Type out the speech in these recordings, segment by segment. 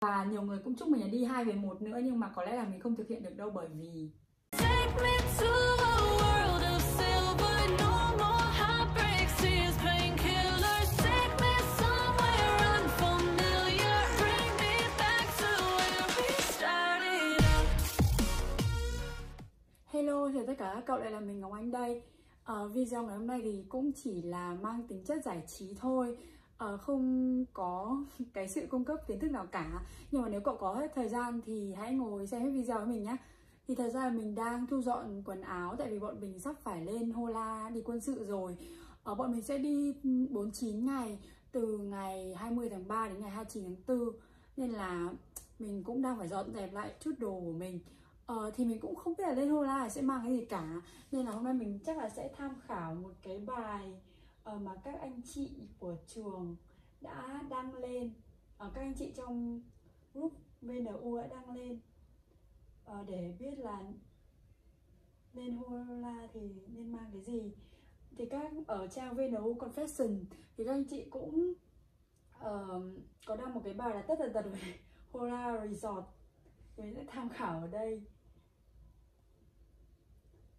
và nhiều người cũng chúc mình là đi hai về một nữa nhưng mà có lẽ là mình không thực hiện được đâu bởi vì. Hello, chào tất cả các cậu, lại là mình Ngọc Anh đây. Ờ, Video ngày hôm nay thì cũng chỉ là mang tính chất giải trí thôi uh, Không có cái sự cung cấp kiến thức nào cả. Nhưng mà nếu cậu có hết thời gian thì hãy ngồi xem hết video với mình nhé Thì thật ra là mình đang thu dọn quần áo Tại vì bọn mình sắp phải lên Hola đi quân sự rồi. Ở Bọn mình sẽ đi 49 ngày Từ ngày 20 tháng 3 đến ngày 29 tháng 4 Nên là mình cũng đang phải dọn dẹp lại chút đồ của mình. Ờ, thì mình cũng không biết là lên Hola sẽ mang cái gì cả. Nên là hôm nay mình chắc là sẽ tham khảo một cái bài Ờ, mà các anh chị của trường đã đăng lên. Ờ, các anh chị trong group VNU đã đăng lên. Ờ, để biết là lên Hola thì nên mang cái gì. Thì các ở trang VNU Confession thì các anh chị cũng uh, có đăng một cái bài là tất tần tật về Hola Resort. Mình sẽ tham khảo ở đây.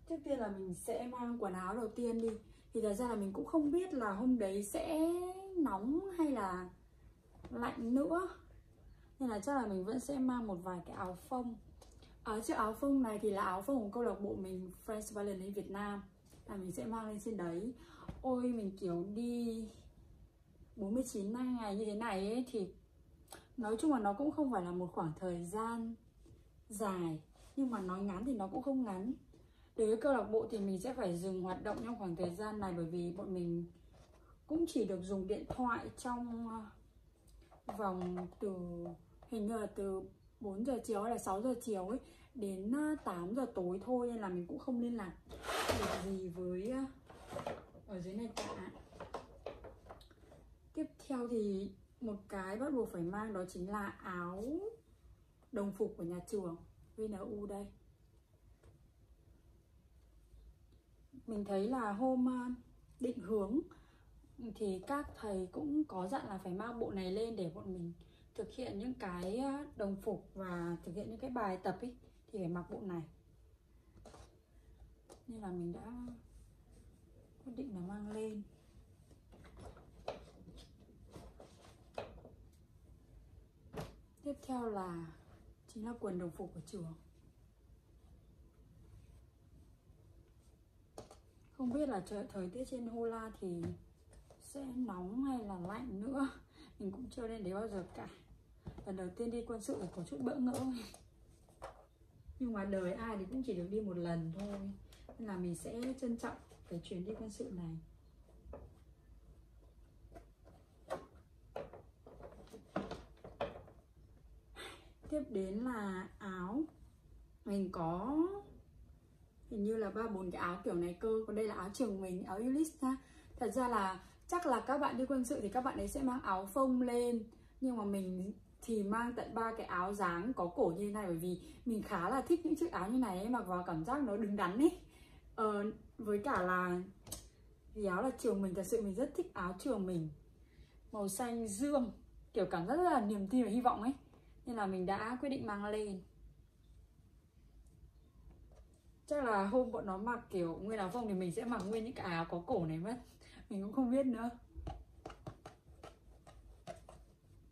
Trước tiên là mình sẽ mang quần áo đầu tiên đi. Thì thật ra là mình cũng không biết là hôm đấy sẽ nóng hay là lạnh nữa. Nên là chắc là mình vẫn sẽ mang một vài cái áo phông. Ở chiếc áo phông này thì là áo phông của câu lạc bộ mình, Friends Violin Việt Nam. Là mình sẽ mang lên trên đấy. Ôi, mình kiểu đi 49 ngày như thế này ấy, thì Nói chung là nó cũng không phải là một khoảng thời gian dài. Nhưng mà nói ngắn thì nó cũng không ngắn. Đối với câu lạc bộ thì mình sẽ phải dừng hoạt động trong khoảng thời gian này Bởi vì bọn mình cũng chỉ được dùng điện thoại trong ờ, vòng từ, hình như là từ 4 giờ chiều hay là 6 giờ chiều ấy, đến ờ, 8 giờ tối thôi nên là mình cũng không liên lạc được gì với ờ, ở dưới này cả. Tiếp theo thì một cái bắt buộc phải mang đó chính là áo đồng phục của nhà trường VNU đây. Mình thấy là hôm ờ, định hướng ừ, thì các thầy cũng có dặn là phải mang bộ này lên để bọn mình thực hiện những cái ờ, đồng phục và thực hiện những cái bài tập ấy thì phải mặc bộ này. Nên là mình đã quyết định là mang lên. Tiếp theo là chính là quần đồng phục của trường. Không biết là trời, thời tiết trên Hula thì sẽ nóng hay là lạnh nữa. Mình cũng chưa lên đấy bao giờ cả. Lần đầu tiên đi quân sự là có chút bỡ ngỡ. Nhưng mà đời ai thì cũng chỉ được đi một lần thôi. Nên là mình sẽ trân trọng cái chuyến đi quân sự này. Tiếp đến là áo. Mình có hình như là ba bốn cái áo kiểu này cơ còn đây là áo trường mình áo Ulysses thật ra là chắc là các bạn đi quân sự thì các bạn ấy sẽ mang áo phông lên nhưng mà mình thì mang tận ba cái áo dáng có cổ như thế này bởi vì mình khá là thích những chiếc áo như này ấy, mặc vào cảm giác nó đứng đắn ấy. Ờ, với cả là vì áo là trường mình thật sự mình rất thích áo trường mình. Màu xanh dương kiểu cảm giác rất là niềm tin và hy vọng ấy. Nên là mình đã quyết định mang lên chắc là hôm bọn nó mặc kiểu nguyên áo phông thì mình sẽ mặc nguyên những cái áo có cổ này mất. Mình cũng không biết nữa.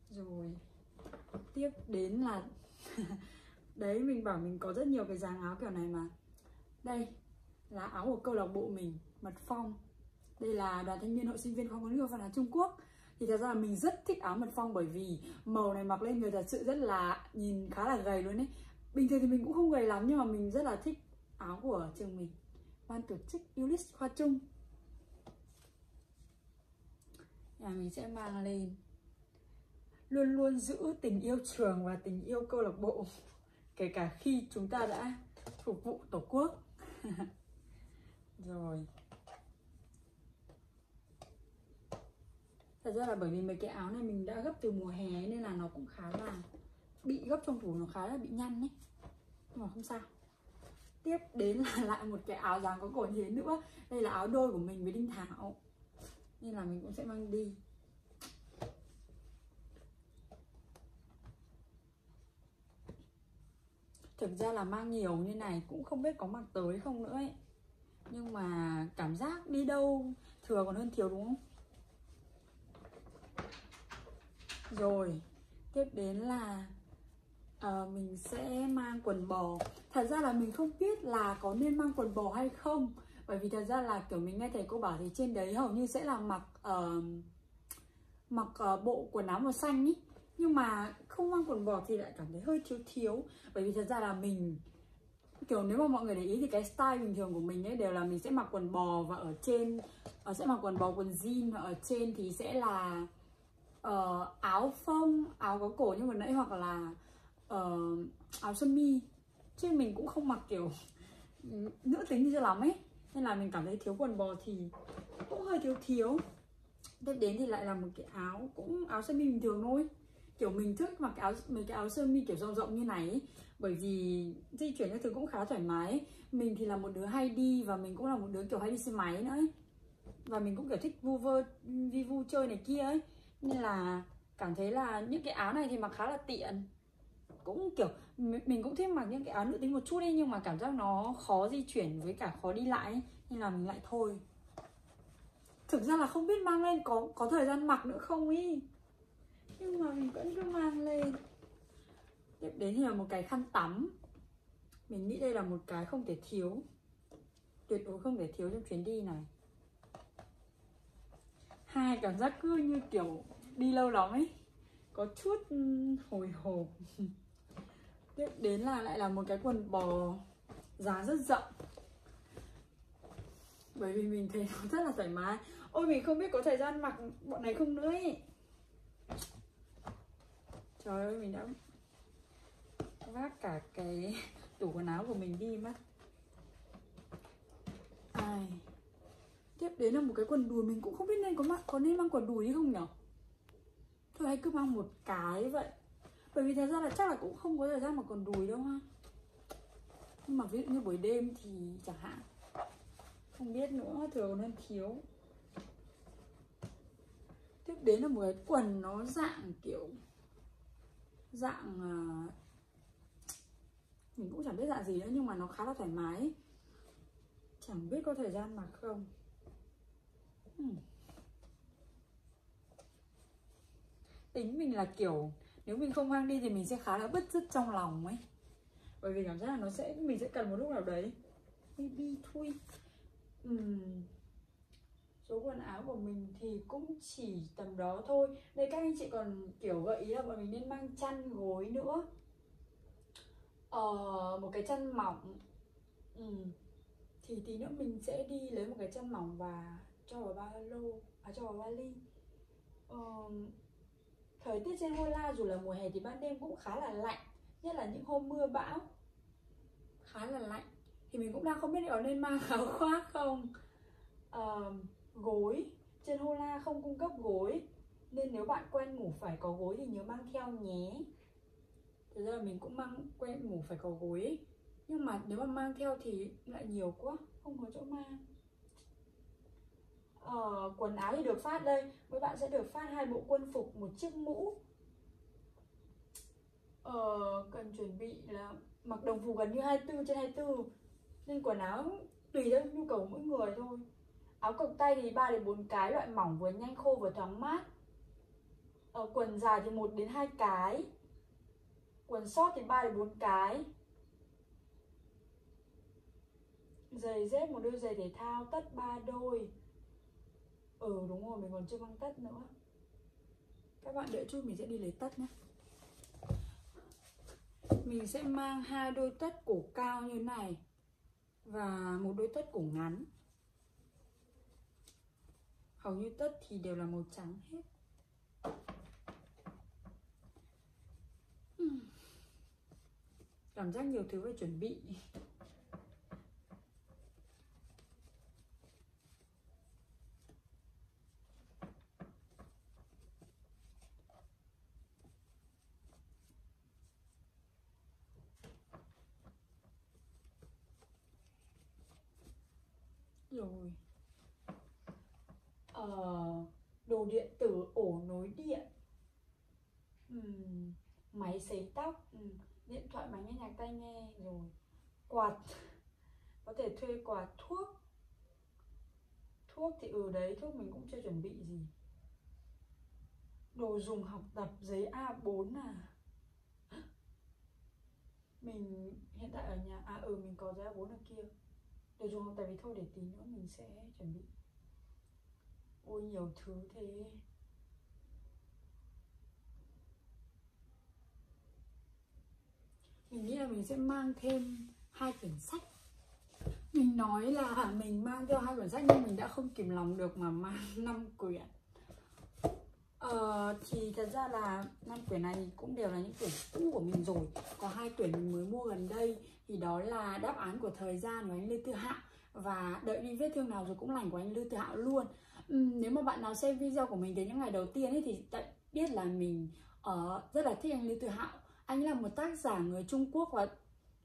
Rồi. Tiếp đến là đấy, mình bảo mình có rất nhiều cái dáng áo kiểu này mà. Đây, là áo của câu lạc bộ mình, mật phong. Đây là đoàn thanh niên hội sinh viên khoa ngôn ngữ phần văn hóa Trung Quốc. Thì thật ra là mình rất thích áo mật phong bởi vì màu này mặc lên người thật sự rất là nhìn khá là gầy luôn ấy. Bình thường thì mình cũng không gầy lắm nhưng mà mình rất là thích áo của trường mình, ban tổ chức Ulysses khoa trung. Nhà mình sẽ mang lên. Luôn luôn giữ tình yêu trường và tình yêu câu lạc bộ, kể cả khi chúng ta đã phục vụ tổ quốc. Rồi. Thật ra là bởi vì mấy cái áo này mình đã gấp từ mùa hè nên là nó cũng khá là bị, gấp trong tủ nó khá là bị nhăn ấy. Nhưng mà không sao tiếp đến là lại một cái áo dáng có cổ như thế nữa. Đây là áo đôi của mình với đinh thảo. Nên là mình cũng sẽ mang đi. Thực ra là mang nhiều như này cũng không biết có mặc tới không nữa ấy. Nhưng mà cảm giác đi đâu thừa còn hơn thiếu đúng không? Rồi, tiếp đến là ờ, mình sẽ mang quần bò. Thật ra là mình không biết là có nên mang quần bò hay không. Bởi vì thật ra là kiểu mình nghe thầy cô bảo thì trên đấy hầu như sẽ là mặc uh, mặc uh, bộ quần áo màu xanh ý. Nhưng mà không mang quần bò thì lại cảm thấy hơi thiếu thiếu. Bởi vì thật ra là mình kiểu nếu mà mọi người để ý thì cái style bình thường của mình ấy đều là mình sẽ mặc quần bò và ở trên uh, sẽ mặc quần bò quần jean và ở trên thì sẽ là uh, áo phông áo có cổ như vừa nãy hoặc là uh, áo sơ mi chứ mình cũng không mặc kiểu nữ tính như cho lắm ấy nên là mình cảm thấy thiếu quần bò thì cũng hơi thiếu thiếu tiếp đến thì lại là một cái áo cũng áo sơ mi bình thường thôi kiểu mình thích mặc áo mấy cái áo sơ mi kiểu rộng rộng như này ấy. bởi vì di chuyển các thứ cũng khá thoải mái ấy. mình thì là một đứa hay đi và mình cũng là một đứa kiểu hay đi xe máy nữa ấy. và mình cũng kiểu thích vu vơ vi vu chơi này kia ấy nên là cảm thấy là những cái áo này thì mặc khá là tiện cũng, kiểu mình cũng thích mặc những cái áo nữ tính một chút đi nhưng mà cảm giác nó khó di chuyển với cả khó đi lại ấy. nên là mình lại thôi. Thực ra là không biết mang lên có có thời gian mặc nữa không ý. Nhưng mà mình vẫn cứ mang lên. Tiếp đến thì là một cái khăn tắm. Mình nghĩ đây là một cái không thể thiếu. Tuyệt đối không thể thiếu trong chuyến đi này. Hai cảm giác cứ như kiểu đi lâu lắm ấy. Có chút ừ, hồi hộp. tiếp đến là lại là một cái quần bò giá rất rộng. Bởi vì mình thấy nó rất là thoải mái. Ôi, mình không biết có thời gian mặc bọn này không nữa ấy trời ơi, mình đã vác cả cái tủ quần áo của mình đi mất. Ai. Tiếp đến là một cái quần đùi mình cũng không biết nên có mặc, có nên mang quần đùi hay không nhở? Thôi hay cứ mang một cái vậy bởi vì thật ra là chắc là cũng không có thời gian mà còn đùi đâu ha. Nhưng mà ví dụ như buổi đêm thì chẳng hạn, không biết nữa, thường nên thiếu. Tiếp đến là một cái quần nó dạng kiểu, dạng à, mình cũng chẳng biết dạng gì nữa nhưng mà nó khá là thoải mái. Chẳng biết có thời gian mặc không. Hmm. tính mình là kiểu nếu mình không mang đi thì mình sẽ khá là bứt rứt trong lòng ấy. Bởi vì cảm giác là nó sẽ mình sẽ cần một lúc nào đấy. Maybe thôi uhm. số quần áo của mình thì cũng chỉ tầm đó thôi. Đây các anh chị còn kiểu gợi ý là bọn mình nên mang chăn gối nữa. Ờ, một cái chăn mỏng. Uhm. thì tí nữa mình sẽ đi lấy một cái chăn mỏng và cho vào ba lô à cho vào vali thời tiết trên hola dù là mùa hè thì ban đêm cũng khá là lạnh nhất là những hôm mưa bão khá là lạnh. Thì mình cũng đang không biết liệu nên mang áo khoác không. À, gối. Trên hola không cung cấp gối nên nếu bạn quen ngủ phải có gối thì nhớ mang theo nhé. Thực ra là mình cũng mang quen ngủ phải có gối. Ấy. nhưng mà nếu mà mang theo thì lại nhiều quá không có chỗ mang uh, quần áo thì được phát đây. Mấy bạn sẽ được phát hai bộ quân phục Một chiếc mũ. Uh, Cần chuẩn bị là Mặc đồng phục gần như 24 trên 24 Nên quần áo tùy theo nhu cầu mỗi người thôi. Áo cộc tay thì 3 đến 4 cái Loại mỏng vừa nhanh khô vừa thoáng mát. Ở Quần dài thì 1 đến 2 cái. Quần short thì 3 đến 4 cái. Giày dép một đôi giày thể thao tất 3 đôi. Ừ đúng rồi, mình còn chưa mang tất nữa. Các bạn đợi chút mình sẽ đi lấy tất nhé. Mình sẽ mang hai đôi tất cổ cao như này Và một đôi tất cổ ngắn. Hầu như tất thì đều là màu trắng hết. Hmm. Cảm giác nhiều thứ phải chuẩn bị. Rồi. Ờ, đồ điện tử ổ nối điện. Ừm, máy sấy tóc. Ừ. điện thoại máy nghe nhạc tai nghe. Rồi quạt. Có thể thuê quạt thuốc. Thuốc thì ừ đấy thuốc mình cũng chưa chuẩn bị gì. Đồ dùng học tập giấy A4 à. Mình hiện tại ở nhà à ừ mình có giấy A4 ở kia đồ dùng tại vì thôi để tí nữa mình sẽ chuẩn bị. Ôi nhiều thứ thế. Mình nghĩ là mình sẽ mang thêm hai quyển sách. Mình nói là mình mang theo hai quyển sách nhưng mình đã không kìm lòng được mà mang năm quyển. Ờ, thì thật ra là năm quyển này cũng đều là những quyển cũ của mình rồi. Có hai quyển mình mới mua gần đây. Thì đó là Đáp án của thời gian của anh Lê Tư Hạo. Và Đợi đi vết thương nào rồi cũng lành của anh Lê Tư Hạo luôn. Uhm, Nếu mà bạn nào xem video của mình đến những ngày đầu tiên ấy Thì đã biết là mình uh, rất là thích anh Lê Tư Hạo. Anh là một tác giả người Trung Quốc và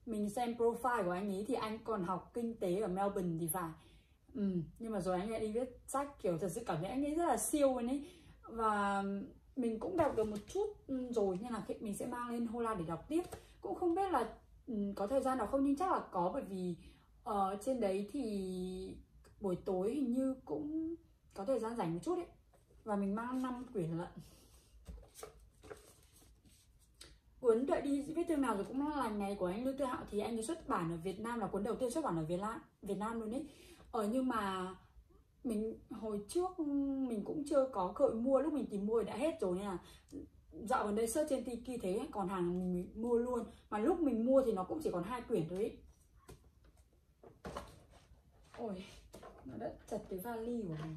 mình xem profile của anh ấy thì anh còn học kinh tế ở Melbourne thì phải. Uhm, nhưng mà rồi anh lại đi viết sách kiểu thật sự cảm thấy anh ấy rất là siêu luôn ấy. Và mình cũng đọc được một chút ừ, rồi nên là mình sẽ mang lên Hola để đọc tiếp. Cũng không biết là Ừ, có thời gian nào không? Nhưng chắc là có bởi vì ở uh, trên đấy thì buổi tối hình như cũng có thời gian rảnh một chút ấy và mình mang năm quyển lận. Cuốn đợi đi vết thương nào rồi cũng là ngày này của anh Lưu Tư Hạo. Thì anh ấy xuất bản ở Việt Nam là cuốn đầu tiên xuất bản ở Việt Nam Việt Nam luôn ấy. Ở nhưng mà mình hồi trước mình cũng chưa có cơ hội mua. Lúc mình tìm mua thì đã hết rồi nên là dạo gần đây search trên Tiki thế còn hàng mình, mình mua luôn mà lúc mình mua thì nó cũng chỉ còn hai quyển thôi ấy. ôi nó đã chật cái vali của mình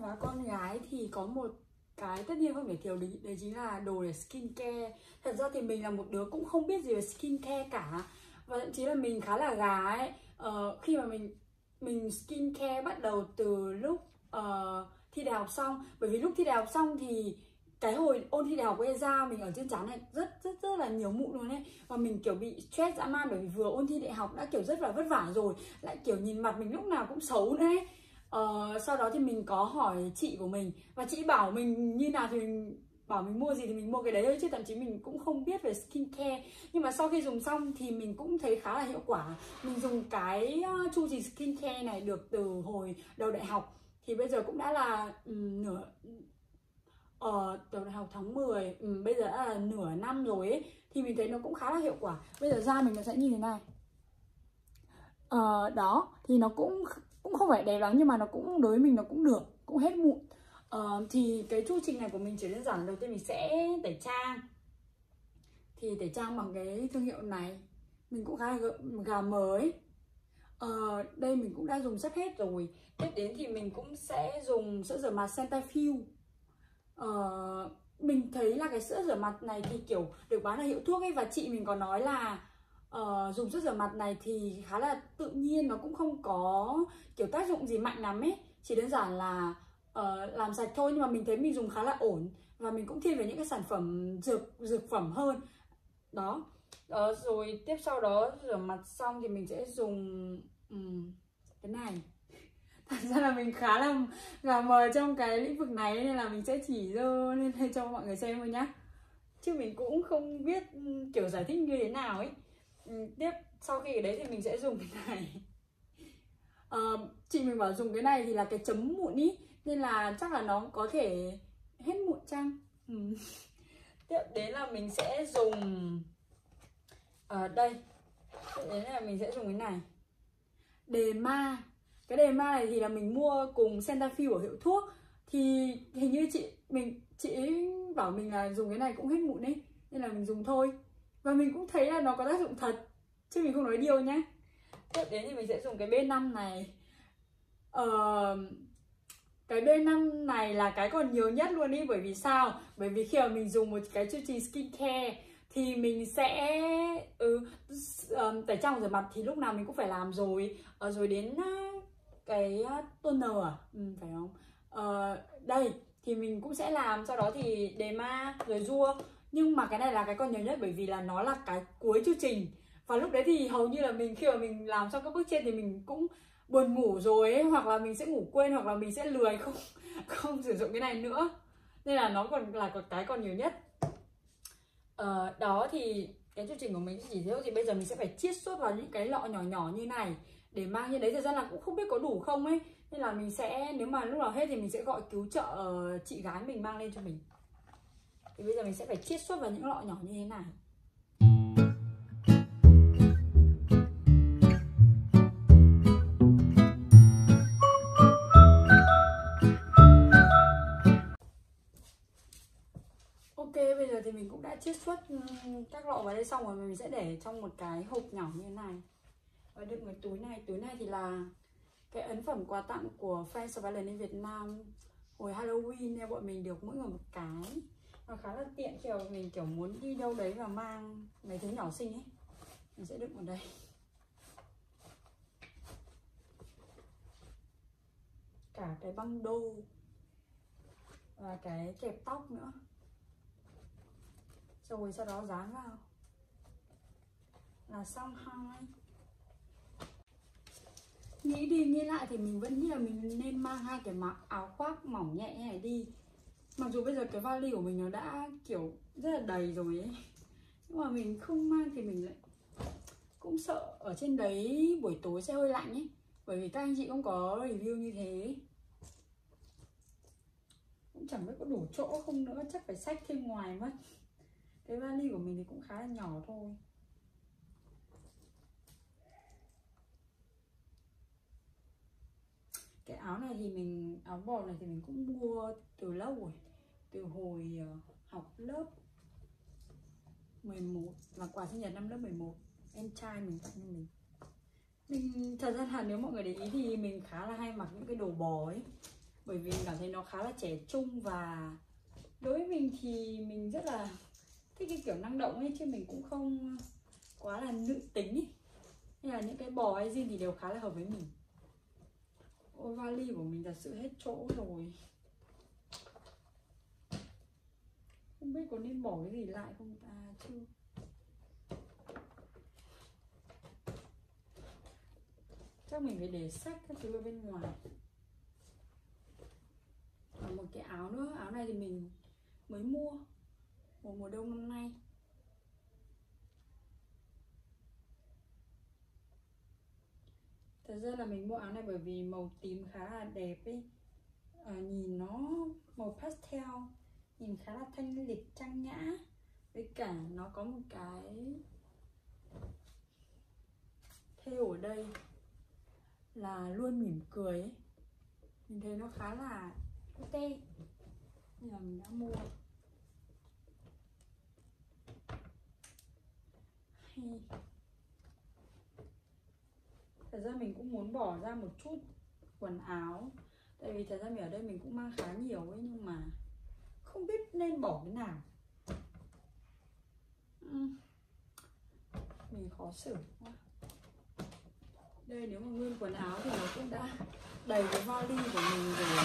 và con gái thì có một cái tất nhiên không thể thiếu đấy, đấy chính là đồ để skin care thật ra thì mình là một đứa cũng không biết gì về skin care cả. Và thậm chí là mình khá là gà ấy. Ờ, khi mà mình mình skin care bắt đầu từ lúc uh, thi đại học xong. Bởi vì lúc thi đại học xong thì cái hồi ôn thi đại học ấy ra mình ở trên trán này rất rất rất là nhiều mụn luôn ấy. Và mình kiểu bị stress dã man bởi vì vừa ôn thi đại học đã kiểu rất là vất vả rồi. Lại kiểu nhìn mặt mình lúc nào cũng xấu đấy uh, sau đó thì mình có hỏi chị của mình và chị bảo mình như nào thì mình bảo mình mua gì thì mình mua cái đấy thôi chứ thậm chí mình cũng không biết về skin care nhưng mà sau khi dùng xong thì mình cũng thấy khá là hiệu quả. Mình dùng cái uh, chu skin care này được từ hồi đầu đại học. Thì bây giờ cũng đã là um, nửa ở đầu đại học tháng 10 um, bây giờ đã là nửa năm rồi ấy thì mình thấy nó cũng khá là hiệu quả. Bây giờ da mình nó sẽ như thế này. Uh, đó thì nó cũng cũng không phải đẹp lắm nhưng mà nó cũng đối với mình nó cũng được cũng hết mụn. Uh, thì cái chu trình này của mình chỉ đơn giản đầu tiên mình sẽ tẩy trang. Thì tẩy trang bằng cái thương hiệu này. Mình cũng khá là gà mới uh, ờ, đây mình cũng đã dùng sắp hết rồi. Tiếp đến thì mình cũng sẽ dùng sữa rửa mặt Cetaphil uh, ờ, mình thấy là cái sữa rửa mặt này thì kiểu được bán là hiệu thuốc ấy và chị mình có nói là uh, dùng sức rửa mặt này thì khá là tự nhiên nó cũng không có kiểu tác dụng gì mạnh lắm ấy. Chỉ đơn giản là uh, làm sạch thôi nhưng mà mình thấy mình dùng khá là ổn. Và mình cũng thiên về những cái sản phẩm dược dược phẩm hơn. Đó. Đó rồi tiếp sau đó rửa mặt xong thì mình sẽ dùng um, cái này. Thật ra là mình khá là là mờ trong cái lĩnh vực này nên là mình sẽ chỉ dơ lên đây cho mọi người xem thôi nhá. Chứ mình cũng không biết kiểu giải thích như thế nào ấy tiếp sau khi cái đấy thì mình sẽ dùng cái này. À, chị mình bảo dùng cái này thì là cái chấm mụn ý nên là chắc là nó có thể hết mụn chăng? Ừ. tiếp đến là mình sẽ dùng ở à, đây. Tiếp đến là mình sẽ dùng cái này. Đề ma. Cái đề ma này thì là mình mua cùng centafil ở hiệu thuốc. Thì hình như chị mình chị bảo mình là dùng cái này cũng hết mụn ấy nên là mình dùng thôi và mình cũng thấy là nó có tác dụng thật chứ mình không nói điều nhá. Tiếp đến thì mình sẽ dùng cái B5 này. Ờ, cái B5 này là cái còn nhiều nhất luôn đi bởi vì sao? Bởi vì khi mà mình dùng một cái chương trình skincare thì mình sẽ ừ, um, tẩy trang rửa mặt thì lúc nào mình cũng phải làm rồi. Uh, rồi đến uh, cái toner à? Ừ, phải không? Uh, đây thì mình cũng sẽ làm sau đó thì đề ma rồi rua nhưng mà cái này là cái còn nhiều nhất bởi vì là nó là cái cuối chương trình. Và lúc đấy thì hầu như là mình khi mà mình làm xong các bước trên thì mình cũng buồn ngủ rồi ấy, hoặc là mình sẽ ngủ quên hoặc là mình sẽ lười không không sử dụng cái này nữa. Nên là nó còn là cái còn nhiều nhất. Ờ, đó thì cái chương trình của mình chỉ thế thôi. Thì bây giờ mình sẽ phải chiết xuất vào những cái lọ nhỏ nhỏ như này để mang như đấy. Thời gian là cũng không biết có đủ không ấy. Nên là mình sẽ nếu mà lúc nào hết thì mình sẽ gọi cứu trợ ờ, chị gái mình mang lên cho mình thì bây giờ mình sẽ phải chiết xuất vào những lọ nhỏ như thế này Ok, bây giờ thì mình cũng đã chiết xuất ừ, các lọ vào đây xong rồi mình sẽ để trong một cái hộp nhỏ như thế này. Và đựng cái túi này. Túi này thì là cái ấn phẩm quà tặng của Friends of Valentine Việt Nam. Hồi Halloween nên bọn mình được mỗi người một cái nó khá là tiện khi mình, kiểu, muốn đi đâu đấy và mang mấy thứ nhỏ xinh ấy, mình sẽ đựng vào đây. Cả cái băng đô và cái kẹp tóc nữa. Rồi sau đó dán vào. Là xong hai nghĩ đi nghĩ lại thì mình vẫn nghĩ là mình nên mang hai cái mặc áo khoác mỏng nhẹ này đi mặc dù bây giờ cái vali của mình nó đã, kiểu, rất là đầy rồi ấy. Nhưng mà mình không mang thì mình lại cũng sợ ở trên đấy buổi tối sẽ hơi lạnh ấy. Bởi vì các anh chị cũng có review như thế. Cũng chẳng biết có đủ chỗ không nữa, chắc phải xách thêm ngoài mất. Cái vali của mình thì cũng khá là nhỏ thôi cái áo này thì mình áo bò này thì mình cũng mua từ lâu rồi. Từ hồi ờ, học lớp 11 là quà sinh nhật năm lớp 11 em trai mình tặng cho mình. Mình, thật ra là nếu mọi người để ý thì mình khá là hay mặc những cái đồ bò ấy. Bởi vì mình cảm thấy nó khá là trẻ trung và đối với mình thì mình rất là thích cái kiểu năng động ấy, chứ mình cũng không quá là nữ tính ấy. Nên là những cái bò hay gì thì đều khá là hợp với mình. Ôi vali của mình thật sự hết chỗ rồi. Không biết có nên bỏ cái gì lại không ta chưa Chắc mình phải để sách các thứ ở bên ngoài. Và một cái áo nữa. Áo này thì mình mới mua. Mùa mùa đông năm nay. Thật ra là mình mua áo này bởi vì màu tím khá là đẹp ấy. À, Nhìn nó màu pastel Nhìn khá là thanh lịch trang nhã. Với cả nó có một cái Thêu ở đây Là luôn mỉm cười ấy. Mình thấy nó khá là ok, Nên là mình đã mua. Hay thật ra mình cũng muốn bỏ ra một chút quần áo. Tại vì thật ra mình ở đây mình cũng mang khá nhiều ấy, nhưng mà không biết nên bỏ cái nào. Ừ. Mình khó xử quá. Đây, nếu mà nguyên quần áo thì nó cũng đã đầy cái vali của mình rồi.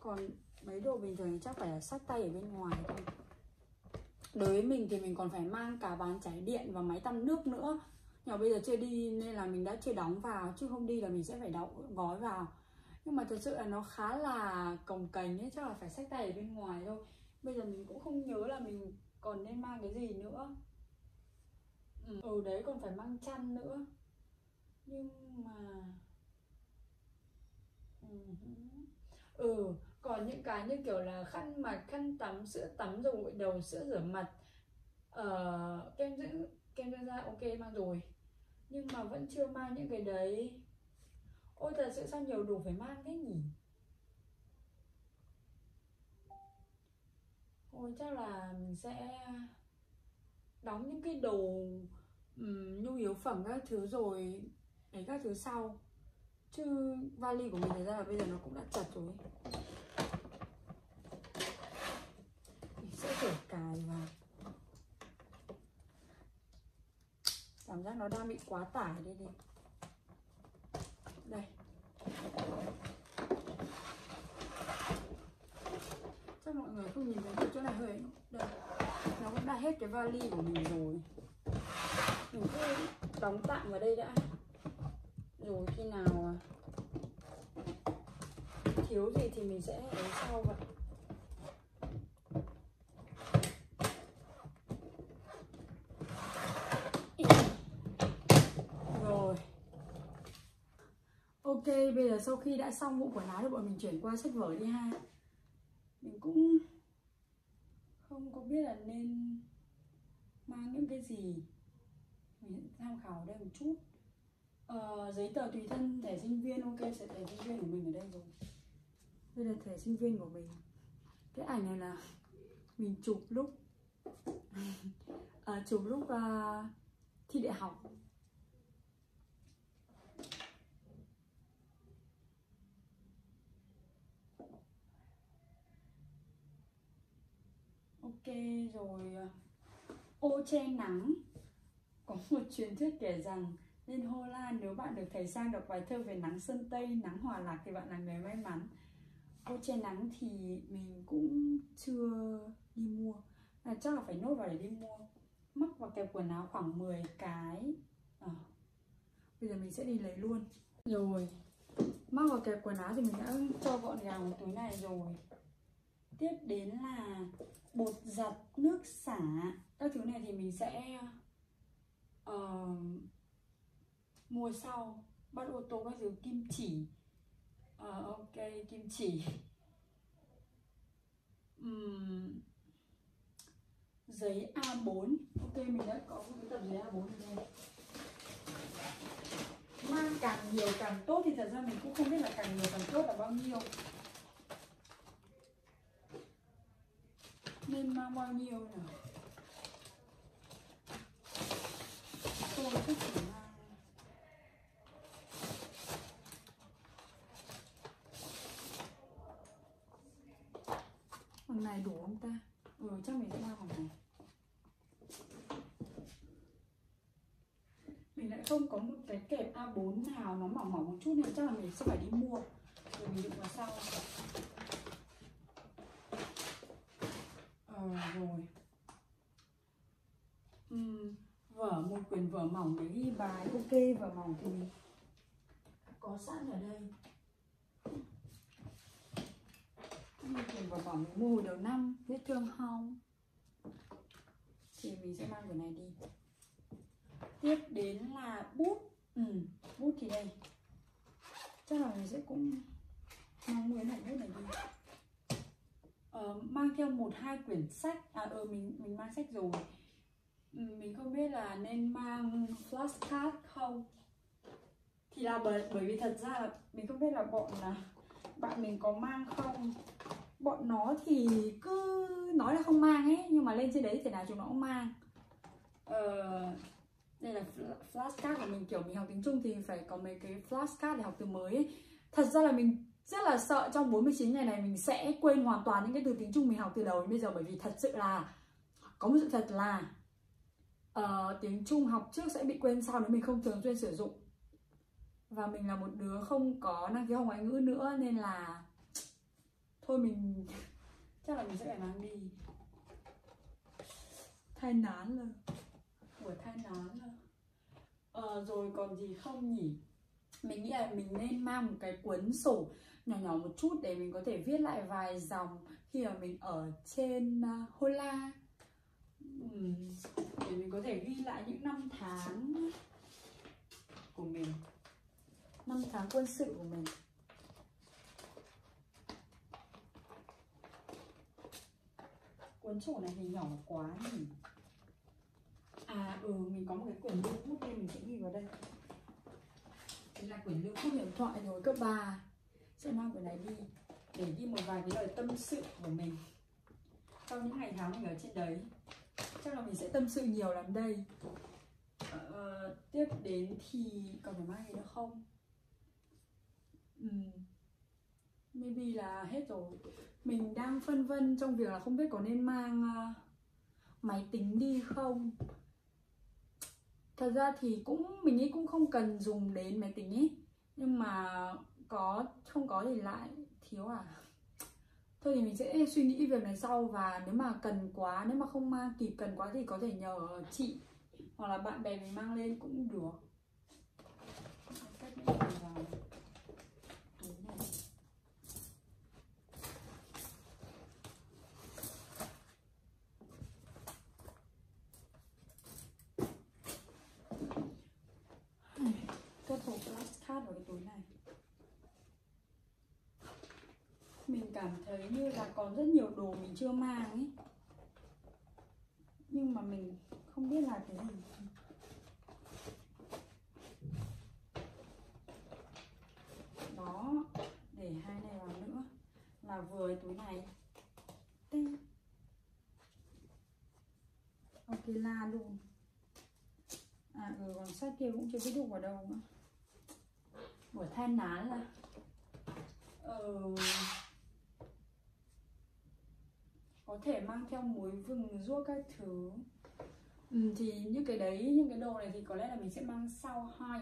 Còn mấy đồ bình thường thì chắc phải là sách tay ở bên ngoài thôi đối với mình thì mình còn phải mang cả bàn chải điện và máy tăm nước nữa. Nhưng mà bây giờ chưa đi nên là mình đã chưa đóng vào chứ không đi là mình sẽ phải đóng gói vào. Nhưng mà thật sự là nó khá là cồng cành ấy chắc là phải xách tay ở bên ngoài thôi. Bây giờ mình cũng không nhớ là mình còn nên mang cái gì nữa. Ừ, ừ đấy còn phải mang chăn nữa. Nhưng mà ừ, ừ còn những cái như kiểu là khăn mặt khăn tắm sữa tắm dầu gội đầu sữa rửa mặt. Uh, kem dưỡng kem dưỡng da ok mang rồi. Nhưng mà vẫn chưa mang những cái đấy. Ôi thật sự sao nhiều đồ phải mang thế nhỉ? Ôi chắc là mình sẽ đóng những cái đồ um, nhu yếu phẩm các thứ rồi ấy các thứ sau. Chứ vali của mình thật ra là bây giờ nó cũng đã chật rồi. Có thể cài vào. Cảm giác nó đang bị quá tải đây đi đây. Chắc mọi người không nhìn thấy được chỗ này hơi đây. Nó cũng đã hết cái vali của mình rồi. Mình cứ đóng tạm vào đây đã. Rồi khi nào à, thiếu gì thì mình sẽ lấy sau vậy rồi ok bây giờ sau khi đã xong vụ quần áo thì bọn mình chuyển qua sách vở đi ha. Mình cũng không có biết là nên mang những cái gì. Mình tham khảo ở đây một chút. Ờ, giấy tờ tùy thân thẻ sinh viên ok sẽ thẻ sinh viên của mình ở đây rồi. Đây là thẻ sinh viên của mình. Cái ảnh này là mình chụp lúc à, chụp lúc uh, thi đại học. Ok rồi ờ, ô che nắng. Có một truyền thuyết kể rằng lên Hô Lan nếu bạn được thầy sang đọc bài thơ về nắng sơn tây nắng hòa lạc thì bạn là người may mắn. Ô che nắng thì mình cũng chưa đi mua. À, chắc là phải nốt vào để đi mua. Mắc vào kẹp quần áo khoảng 10 cái. À, bây giờ mình sẽ đi lấy luôn. Rồi mắc vào kẹp quần áo thì mình đã cho gọn gàng túi này rồi tiếp đến là bột giặt nước xả các thứ này thì mình sẽ uh, mua sau. Bắt ô tô các thứ kim chỉ. Uh, ok kim chỉ. Um, giấy A4 ok mình đã có một cái tập giấy A4 ở đây. Mang càng nhiều càng tốt thì thật ra mình cũng không biết là càng nhiều càng tốt là bao nhiêu. Nên mang bao nhiêu nào? Tôi thích chỉ mang Phần này đủ không ta? Ừ chắc mình sẽ mang phần này. Mình lại không có một cái kẹp A4 nào nó mỏng mỏng một chút nên chắc là mình sẽ phải đi mua. Rồi mình đựng vào sau. Ờ rồi. Uhm, Vở, một quyển vở mỏng để ghi bài Ok, vở mỏng thì mình có sẵn ở đây. Một quyển vở mỏng mình mua đầu năm viết thương hong. Thì mình sẽ mang cái này đi. Tiếp đến là bút. Ừ, Bút thì đây. Chắc là mình sẽ cũng mang nguyên hạnh bút này đi uh, mang theo một hai quyển sách. À ừ mình mình mang sách rồi. Ừ, mình không biết là nên mang flashcard không? Thì là bởi bởi vì thật ra là mình không biết là bọn là bạn mình có mang không. Bọn nó thì cứ nói là không mang ấy nhưng mà lên trên đấy thì nào chúng nó cũng mang. Ờ, đây là flashcard của mình. Kiểu mình học tiếng Trung thì phải có mấy cái flashcard để học từ mới ấy. thật ra là mình rất là sợ trong 49 ngày này mình sẽ quên hoàn toàn những cái từ tiếng Trung mình học từ đầu đến bây giờ bởi vì thật sự là có một sự thật là uh, tiếng Trung học trước sẽ bị quên sau nếu mình không thường xuyên sử dụng. Và mình là một đứa không có năng khiếu học ngoại ngữ nữa nên là thôi mình chắc là mình sẽ phải mang đi. Thay nán rồi. Buổi thay nán rồi. Ờ, rồi còn gì không nhỉ? Mình nghĩ là mình nên mang một cái cuốn sổ nhỏ nhỏ một chút để mình có thể viết lại vài dòng khi mà mình ở trên à, uh, Hola để mình có thể ghi lại những năm tháng của mình. Năm tháng quân sự của mình. Cuốn sổ này thì nhỏ quá nhỉ? À ừ mình có một cái quyển lưu bút đây mình sẽ ghi vào đây. Đây là quyển lưu bút điện thoại rồi cấp 3 sẽ mang cái này đi để ghi một vài cái lời tâm sự của mình. Sau những ngày tháng mình ở trên đấy chắc là mình sẽ tâm sự nhiều lắm đây. Ờ, ờ tiếp đến thì còn phải mang gì nữa không? Ừm, maybe là hết rồi. Mình đang phân vân trong việc là không biết có nên mang uh, máy tính đi không? Thật ra thì cũng mình nghĩ cũng không cần dùng đến máy tính ấy. Nhưng mà có, không có thì lại, thiếu à? Thôi thì mình sẽ suy nghĩ việc này sau và nếu mà cần quá, nếu mà không mang, kịp cần quá thì có thể nhờ chị hoặc là bạn bè mình mang lên cũng được Xách những cái này vào túi này. cất hộp flashcard vào cái túi này mình cảm thấy như là còn rất nhiều đồ mình chưa mang ấy. Nhưng mà mình không biết là cái gì. Đó để hai này vào nữa. Là vừa túi này. Tinh. ok la luôn. À ừ còn sách kia cũng chưa biết đục vào đâu nữa. Buổi than nán là ờ, có thể mang theo muối vừng ruốc các thứ. Ừ, thì những cái đấy những cái đồ này thì có lẽ là mình sẽ mang sau hai.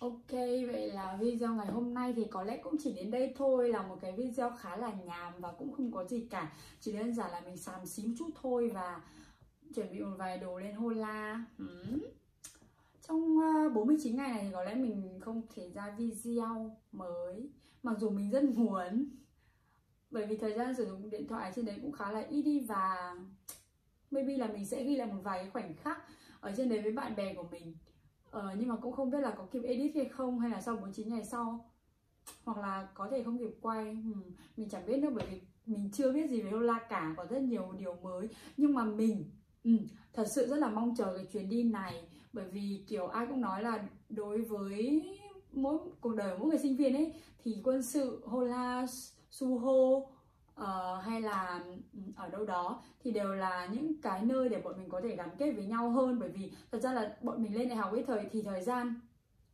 Ok, vậy là video ngày hôm nay thì có lẽ cũng chỉ đến đây thôi Là một cái video khá là nhàm và cũng không có gì cả. Chỉ đơn giản là mình xàm xím chút thôi và chuẩn bị một vài đồ lên Hola ừ. Trong ờ, uh, 49 ngày này thì có lẽ mình không thể ra video mới Mặc dù mình rất muốn. Bởi vì thời gian sử dụng điện thoại trên đấy cũng khá là ít đi và Maybe là mình sẽ ghi lại một vài cái khoảnh khắc ở trên đấy với bạn bè của mình. Ờ, Nhưng mà cũng không biết là có kịp edit hay không hay là sau 49 ngày sau Hoặc là có thể không kịp quay. Ừ, Mình chẳng biết nữa bởi vì mình chưa biết gì về Lola cả Có rất nhiều điều mới. Nhưng mà mình ừ, thật sự rất là mong chờ cái chuyến đi này. Bởi vì kiểu ai cũng nói là đối với mỗi cuộc đời của mỗi người sinh viên ấy thì quân sự Hola, Suho uh, hay là ừ, ở đâu đó thì đều là những cái nơi để bọn mình có thể gắn kết với nhau hơn. Bởi vì thật ra là bọn mình lên đại học ấy thời thì thời gian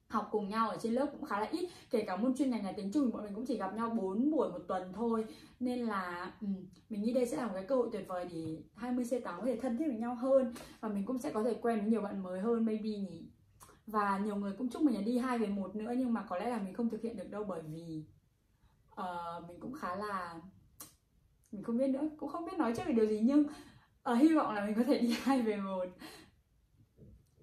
học cùng nhau ở trên lớp cũng khá là ít. Kể cả môn chuyên ngành là tiếng Trung thì bọn mình cũng chỉ gặp nhau 4 buổi một tuần thôi. Nên là ừ, mình nghĩ đây sẽ là một cái cơ hội tuyệt vời để 20 C8 có thể thân thiết với nhau hơn và mình cũng sẽ có thể quen với nhiều bạn mới hơn maybe nhỉ? Và nhiều người cũng chúc mình là đi hai về một nữa nhưng mà có lẽ là mình không thực hiện được đâu bởi vì uh, mình cũng khá là mình không biết nữa cũng không biết nói trước về điều gì nhưng uh, hy vọng là mình có thể đi hai về một.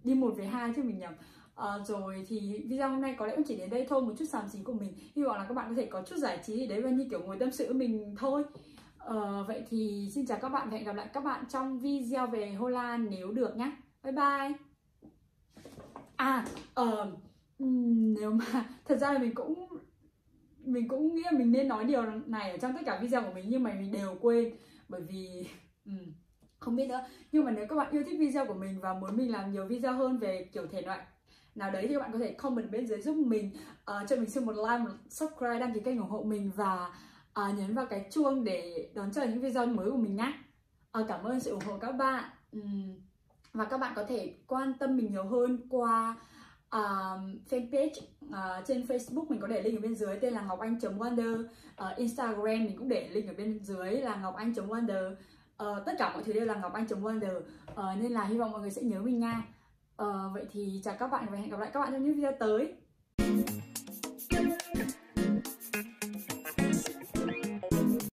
Đi một về hai chứ mình nhầm. À, rồi thì video hôm nay có lẽ cũng chỉ đến đây thôi một chút sàm xí của mình. Hy vọng là các bạn có thể có chút giải trí đấy và như kiểu ngồi tâm sự với mình thôi. À, vậy thì xin chào các bạn và hẹn gặp lại các bạn trong video về Hola nếu được nhé bye bye. À uh, nếu mà thật ra là mình cũng mình cũng nghĩ là mình nên nói điều này ở trong tất cả video của mình nhưng mà mình đều quên. Bởi vì ừ, không biết nữa. Nhưng mà nếu các bạn yêu thích video của mình và muốn mình làm nhiều video hơn về kiểu thể loại nào đấy thì các bạn có thể comment bên dưới giúp mình uh, cho mình xin một like một subscribe đăng ký kênh ủng hộ mình và uh, nhấn vào cái chuông để đón chờ những video mới của mình nhé uh, ờ, cảm ơn sự ủng hộ các bạn. Um, và các bạn có thể quan tâm mình nhiều hơn qua um, fanpage uh, trên Facebook mình có để link ở bên dưới tên là ngọc anh wonder. Uh, Instagram mình cũng để link ở bên dưới là ngọc anh wonder. Uh, tất cả mọi thứ đều là ngọc anh wonder. Uh, nên là hy vọng mọi người sẽ nhớ mình nha. Uh, vậy thì chào các bạn và hẹn gặp lại các bạn trong những video tới.